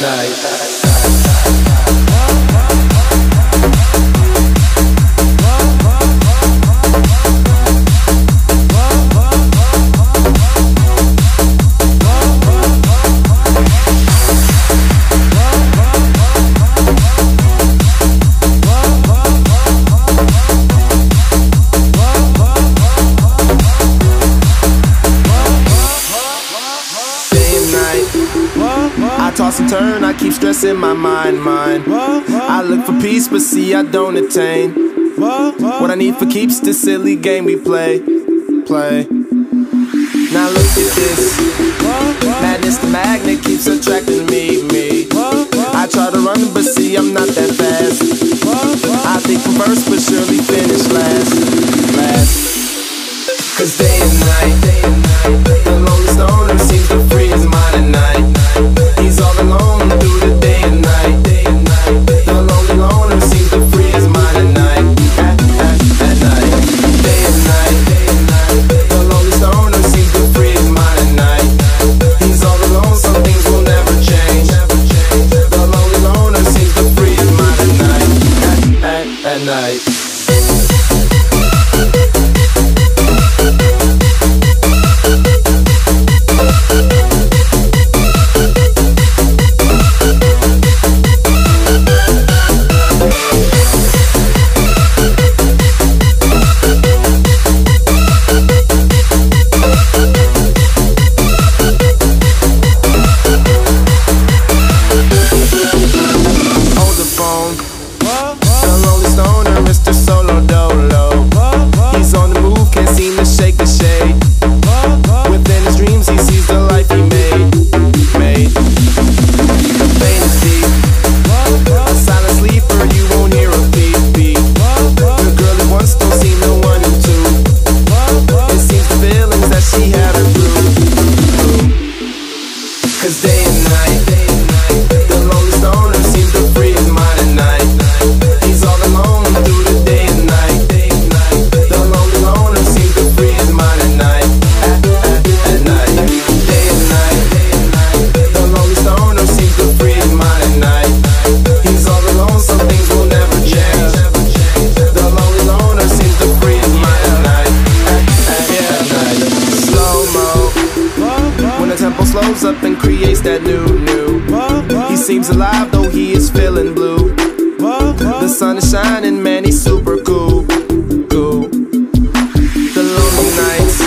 night. turn, I keep stressing my mind, mind. I look for peace, but see, I don't attain. What I need for keeps this silly game we play, play. Now look at this. Madness the magnet keeps attracting me, me. I try to run, but see, I'm not that fast. I think first, but surely finish last, last. Cause day and night, day and night. The lonely stoner to freeze my He seems alive, though he is feeling blue. The sun is shining, man, he's super cool. cool. The lonely nights,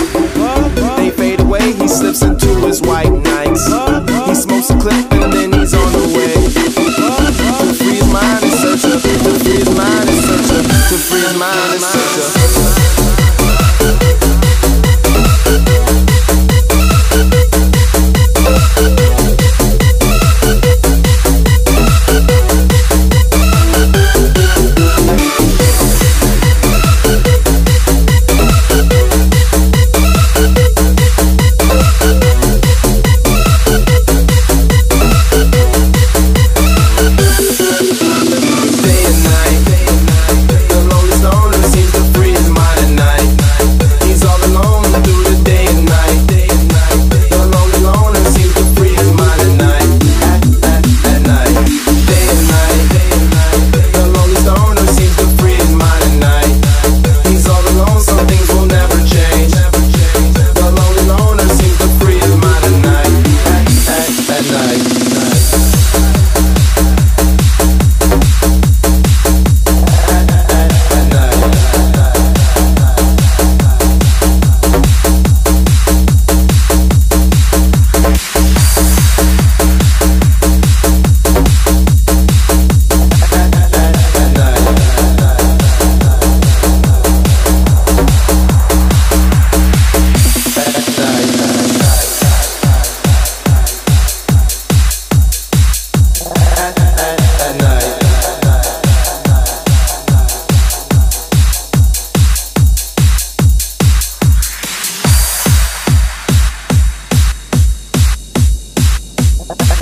they fade away, he slips into his white nights. He smokes a clip and then he's on the way. To free his mind is such a, to free his mind is such a, to free his mind is such a.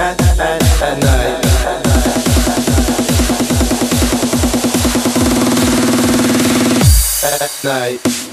at, night.